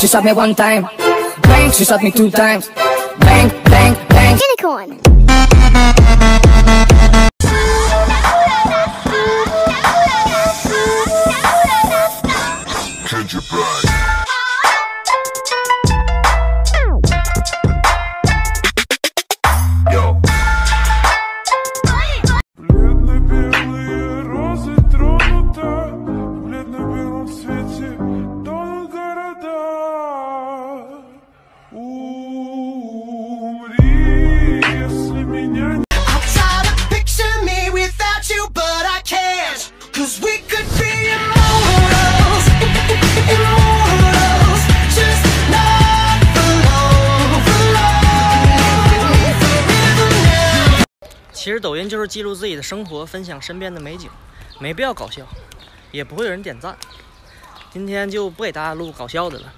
she shot me one time. Bang, she shot me two times. Bang, bang, bang. Unicorn. 其实抖音就是记录自己的生活，分享身边的美景，没必要搞笑，也不会有人点赞。今天就不给大家录搞笑的了。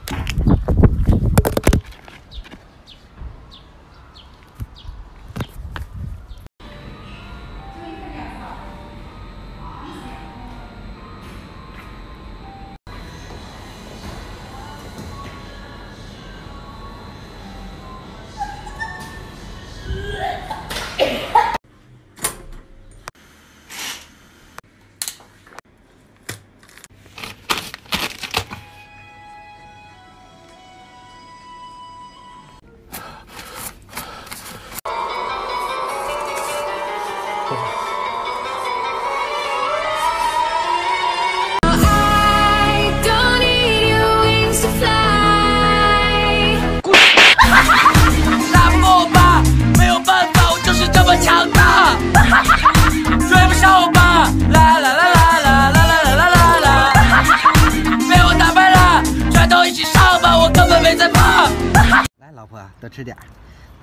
多吃点儿。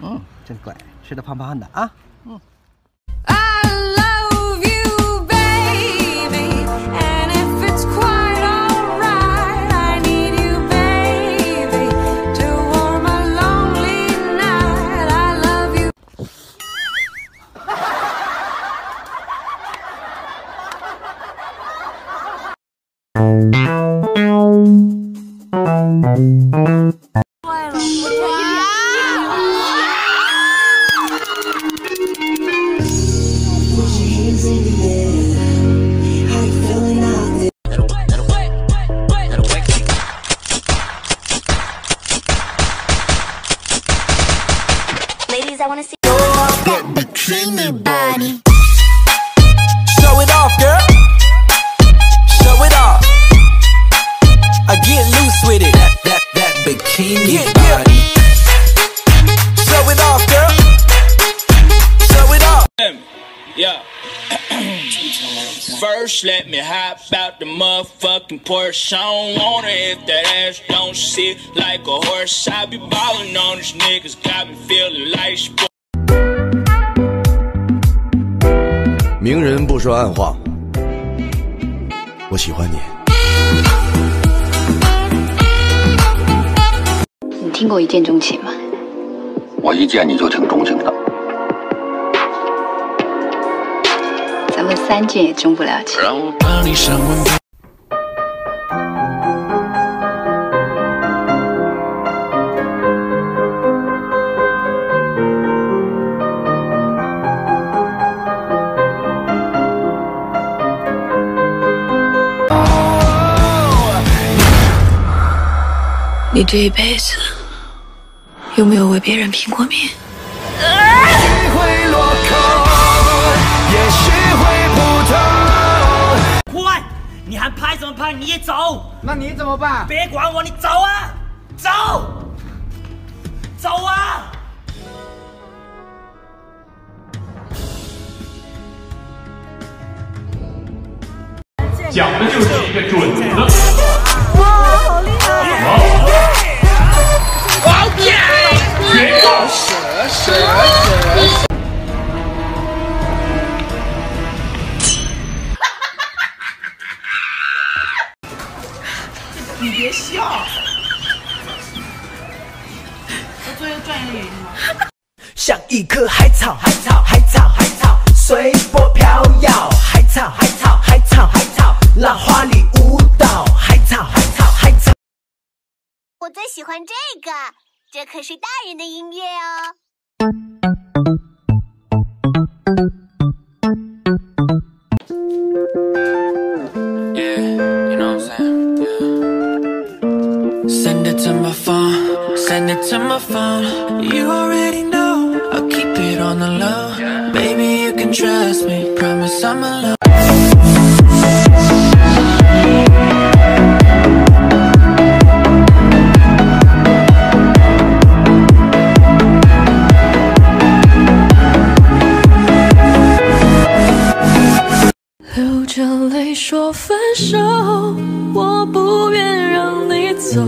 嗯，真乖，吃的胖胖的啊。You, wanna see. First, let me hop out the motherfucking Porsche. I don't want it if that ass don't sit like a horse. I be ballin' on these niggas, got me feeling like sport. 明人不说暗话，我喜欢你。你听过一见钟情吗？我一见你就挺钟情的。咱们三见也中不了情。让我把你这一辈子有没有为别人拼过命？会拍什么拍？你也走！那你怎么办？别管我，你走啊！走！走啊！讲的就是一个准子。绝招！你别笑。我做一个专业的演员吗？像一棵海草，海草，海草，海草，随波飘摇。海草，海草，海草，海草，浪花里舞蹈。海草，海草，海草。我我最喜欢这个，这可是大人的音乐哦。Trust me, promise I'm alone. “流着泪说分手，我不愿让你走，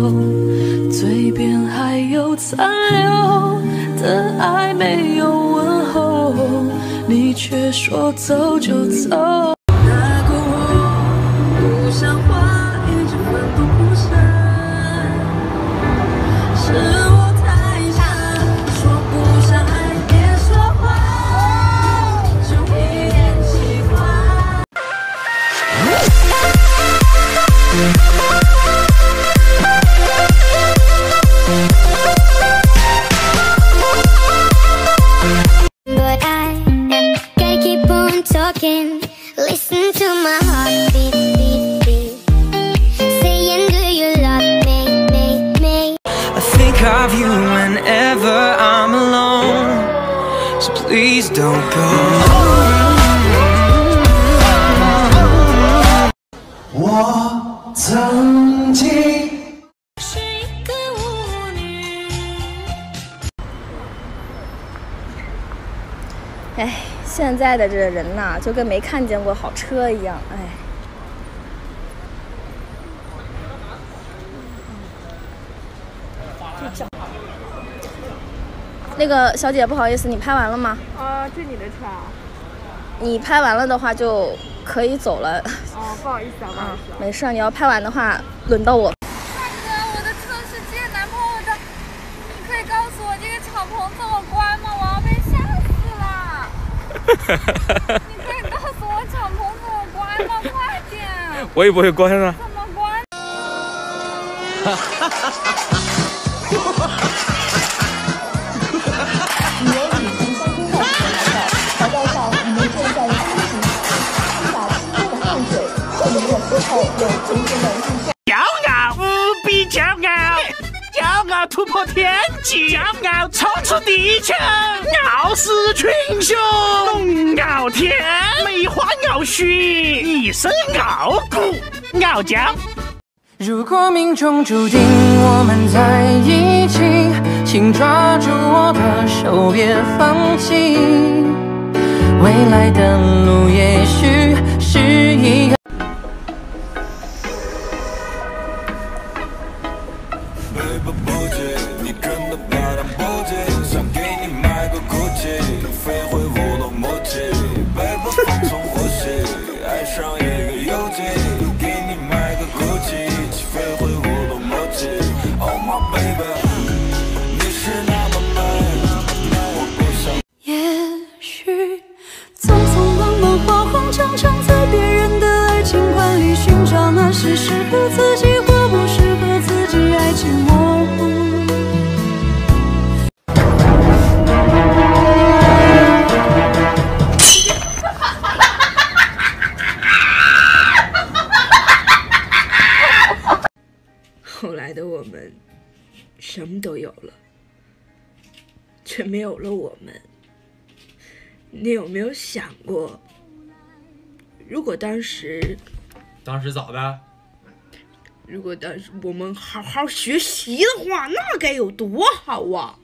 嘴边还有残留的爱没有问，你却说走就走。”我曾经。是一个舞女。哎，现在的这人呐，就跟没看见过好车一样，哎。那个小姐，不好意思，你拍完了吗？啊，这你的车啊？你拍完了的话就可以走了。哦，不好意思啊，不好意思啊。没事，你要拍完的话，轮到我。我的车是借男朋友的，你可以告诉我这个敞篷怎么关吗？我要被吓死了！你可以告诉我敞篷怎么关吗？快点！我也不会关啊。天际，骄傲冲出地球，傲视群雄，龙傲天，梅花傲雪，一身傲骨傲娇。如果命中注定我们在一起，请抓住我的手，别放弃。未来的路也许是一个。自己或不适合自己爱情模糊。后来的我们，什么都有了，却没有了我们。你有没有想过，如果当时，当时咋的？如果当时我们好好学习的话，那该有多好啊！